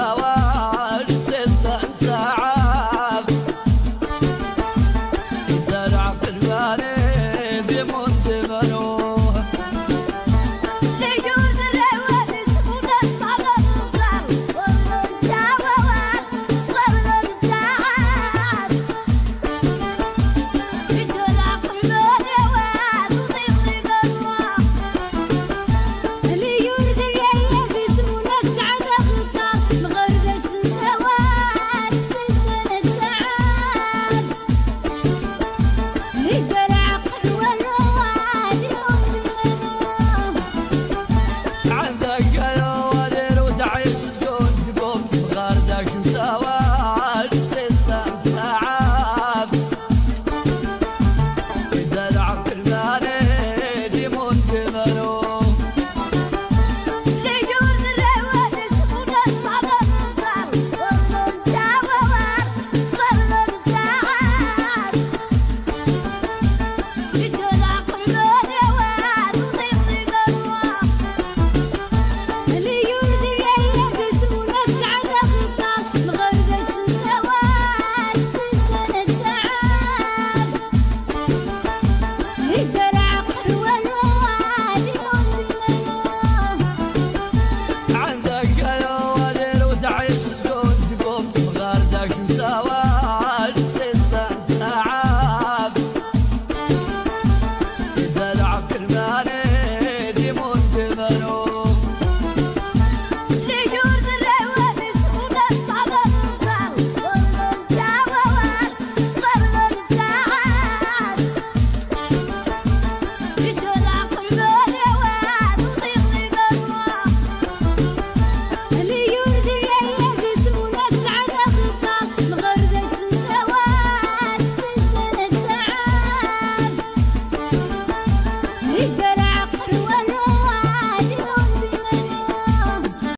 Hawa